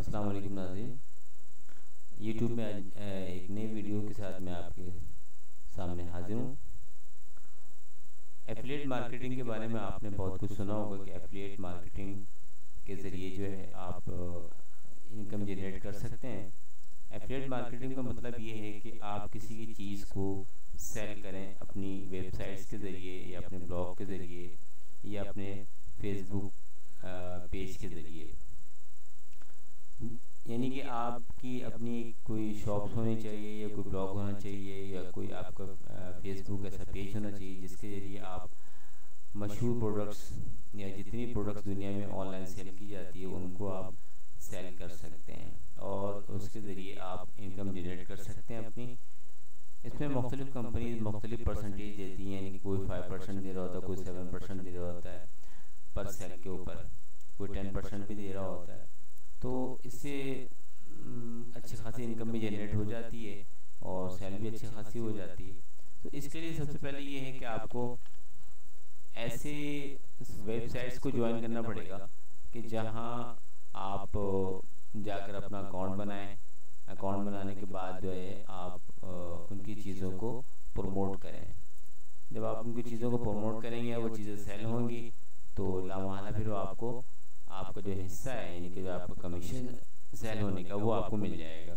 अस्सलाम वालेकुम नाज़रीन। यूट्यूब में एक नई वीडियो के साथ मैं आपके सामने हाजिर हूँ। एफिलेट मार्केटिंग के बारे में आपने बहुत कुछ सुना होगा कि एफिलेट मार्केटिंग के ज़रिए जो है आप इनकम जनरेट कर सकते हैं। एफिलेट मार्केटिंग का मतलब ये है कि आप किसी की चीज़ को सेल करें अपनी वेबसाइट्स के ज़रिए या अपने ब्लॉग के ज़रिए या अपने फेसबुक पेज के ज़रिए। यानी कि आपकी अपनी कोई शॉप होनी चाहिए या कोई ब्लॉग होना चाहिए या कोई आपका फेसबुक ऐसा पेज होना चाहिए जिसके ज़रिए आप मशहूर प्रोडक्ट्स या जितनी प्रोडक्ट्स दुनिया में ऑनलाइन सेल की जाती है, उनको आप सेल कर सकते हैं और उसके ज़रिए आप इनकम जनरेट कर सकते हैं अपनी। इसमें मुख्तलिफ़ कंपनीज़ मुख्तलिफ़ परसेंटेज देती हैं, यानी कि कोई फाइव परसेंट दे रहा होता है, कोई सेवन परसेंट दे रहा होता है पर सेल के ऊपर, कोई टेन परसेंट भी दे रहा होता है। तो इससे अच्छी खासी इनकम भी जनरेट हो जाती है और सेल भी अच्छी खासी हो जाती है। तो इसके लिए सबसे पहले ये है कि आपको ऐसे वेबसाइट्स को ज्वाइन करना पड़ेगा कि जहाँ आप जाकर अपना अकाउंट बनाएँ। अकाउंट बनाने के बाद जो है आप उनकी चीज़ों को प्रमोट करें। जब आप उनकी चीज़ों को प्रमोट करेंगे, वो चीज़ें सेल होंगी तो लामाना फिर आपको आपका जो हिस्सा है, यानी कि जो आपका कमीशन सेल होने का, वो आपको मिल जाएगा।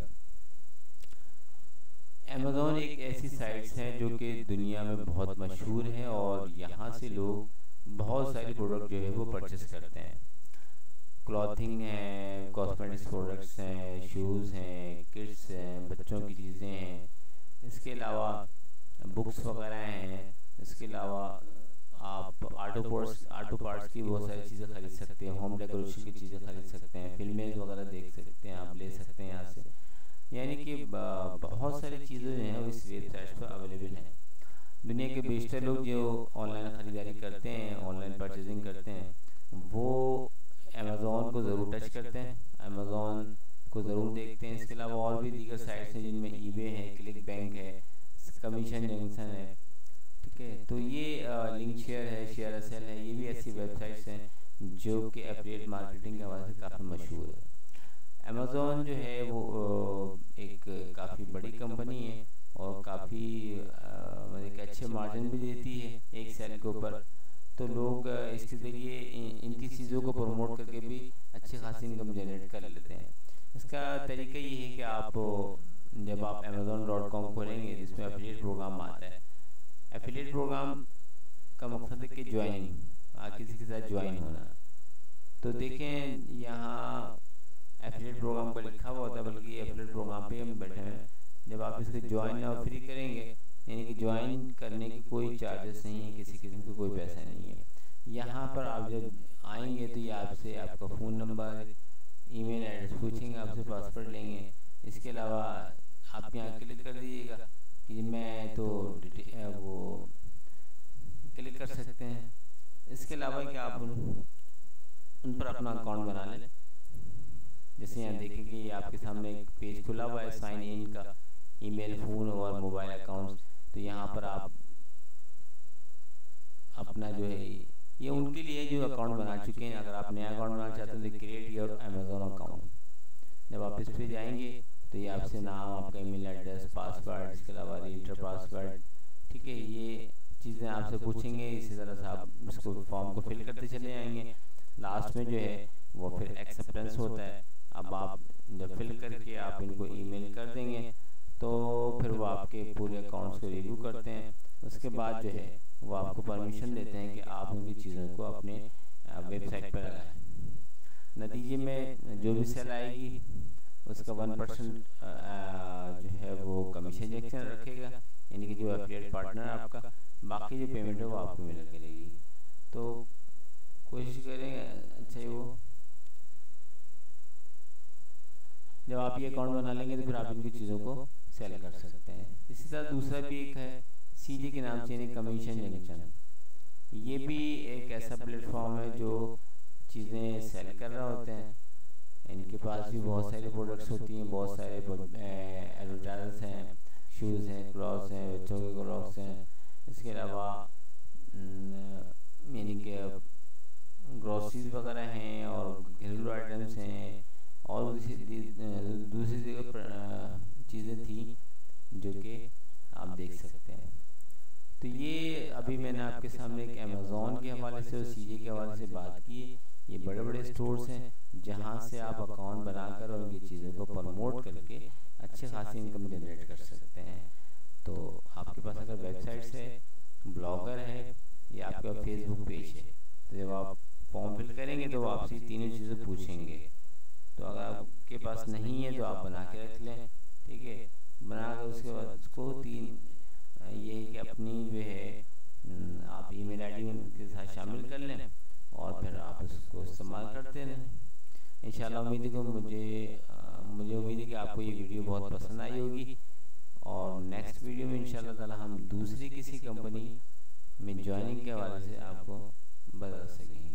अमेज़ोन एक ऐसी साइट्स है जो कि दुनिया में बहुत मशहूर है और यहाँ से लोग बहुत सारे प्रोडक्ट जो है वो परचेस करते हैं। क्लॉथिंग है कॉस्मेटिक्स प्रोडक्ट्स हैं शूज़ हैं किड्स हैं, बच्चों की चीज़ें हैं। इसके अलावा बुक्स वगैरह हैं। इसके अलावा आप ऑटो पार्ट्स ऑटो पार्ट्स की बहुत सारी चीज़ें खरीद सकते हैं होम डेकोरेशन की चीज़ें खरीद सकते हैं फ़िल्में वगैरह देख सकते हैं, आप ले सकते हैं यहाँ से। यानी कि बहुत सारी चीज़ें जो हैं इस वेबसाइट पर अवेलेबल हैं। दुनिया के बेशतर लोग जो ऑनलाइन ख़रीदारी करते हैं ऑनलाइन परचेजिंग करते हैं, वो अमेज़ोन को ज़रूर टच करते हैं अमेज़ोन को ज़रूर देखते हैं। इसके अलावा और भी दीगर साइट्स हैं जिनमें ईबे है क्लिक बैंक है कमीशन जंक्शन है। ठीक है तो ये लिंक शेयर है शेयर सेल है, ये भी ऐसी वेबसाइट्स हैं जो कि एफिलिएट मार्केटिंग के हवाले से काफ़ी मशहूर है। अमेज़ोन जो है वो एक काफ़ी बड़ी कंपनी है और काफ़ी एक अच्छे मार्जिन भी देती है एक सेल के ऊपर। तो लोग इसके ज़रिए इनकी चीज़ों को प्रमोट करके भी अच्छी खासी इनकम जनरेट कर लेते हैं। इसका तरीका ये है कि आप, जब आप अमेज़ोन डॉट कॉम खोलेंगे, जिसमें अपडेट प्रोग्राम आता है एफिलिएट प्रोग्राम का मकसद है कि ज्वाइनिंग आप किसी के साथ ज्वाइन होना। तो देखें यहाँ एफिलिएट प्रोग्राम पर लिखा हुआ होता है बल्कि एफिलिएट प्रोग्राम पे हम बैठे हैं। जब आप इसको ज्वाइन और फ्री करेंगे यानी कि ज्वाइन करने की कोई चार्जेस नहीं है किसी किस्म का कोई पैसा नहीं है। यहाँ पर आप जब आएँगे तो ये आपसे आपका फ़ोन नंबर ईमेल एड्रेस पूछेंगे आपसे पासवर्ड लेंगे। इसके अलावा आप यहाँ क्लिक कर दीजिएगा कि मैं तो कर सकते हैं। इसके अलावा क्या आप उन, उन पर अपना अकाउंट बना लें? जैसे यहाँ देखें कि आपके सामने एक पेज खुला हुआ है साइन इन का। ईमेल फ़ोन और मोबाइल अकाउंट तो यहाँ पर आप अपना जो है ये उनके लिए जो अकाउंट बना चुके हैं। अगर आप नया अकाउंट बनाना चाहते हैं तो क्रिएट योर अमेजोन अकाउंट जब आप इस पर जाएँगे तो ये आपसे नाम आपका ईमेल एड्रेस पासवर्ड इसके अलावा इंटर पासवर्ड ठीक है ये चीज़ें आपसे पूछेंगे इसी तरह से आप उसको फॉर्म को फिल करते चले जाएँगे। लास्ट में जो है वो फिर एक्सेप्टेंस होता है। अब आप जब फिल करके आप इनको ईमेल कर देंगे तो फिर वो आपके पूरे अकाउंट्स को रिव्यू करते हैं। उसके बाद जो है वो आपको परमिशन देते हैं कि आप उनकी चीज़ों को अपने वेबसाइट पर लगाएँ नतीजे में जो भी सेल आएगी उसका वन परसेंट जो है वो कमीशन जैक्शन रखेगा यानी कि जो एफिलिएट पार्टनर आपका, बाकी जो पेमेंट है वो आपको मिल करेगी तो कोशिश करेंगे अच्छा वो। जब आप ये अकाउंट बना लेंगे तो फिर आप इनकी चीज़ों को सेल कर सकते हैं। इसी तरह दूसरा भी एक है सीजी के नाम से कमीशन जंक्शन ये भी एक ऐसा प्लेटफॉर्म है जो चीज़ें सेल कर रहे होते हैं। इनके पास भी बहुत सारे प्रोडक्ट्स होती हैं, बहुत सारे एडवर्टाइज हैं। शूज़ हैं क्लॉथ्स हैं बच्चों के क्लॉथ्स हैं। इसके अलावा यानी कि ग्रॉसरीज वगैरह हैं और घरेलू आइटम्स हैं और दूसरी दूसरी जगह चीज़ें थी जो कि आप देख सकते हैं। तो ये अभी मैंने आपके सामने एक अमेज़ोन के हवाले से और सी के हवाले से बात की ये बड़े बड़े स्टोर्स हैं, जहाँ से आप अकाउंट बनाकर और उनकी चीज़ों को प्रमोट करके अच्छे खासी इनकम जनरेट कर सकते हैं। तो आपके पास अगर वेबसाइट्स है ब्लॉगर है, या आपका फेसबुक पेज है तो जब आप फॉर्म फिल करेंगे तो आपसे तीनों चीज़ें पूछेंगे। तो अगर आपके पास नहीं है तो आप बना के रख लें, ठीक है? बना कर उसके बाद उसको तीन ये है कि अपनी जो है आप ईमेल आईडी के साथ शामिल कर लें और फिर आप उसको इस्तेमाल करते रहें इंशाल्लाह उम्मीद है कि मुझे मुझे उम्मीद है कि आपको ये वीडियो बहुत पसंद आई होगी। और नेक्स्ट वीडियो में इंशाल्लाह ताला हम दूसरी किसी कंपनी में ज्वाइनिंग के हवाले से आपको बता सकेंगे।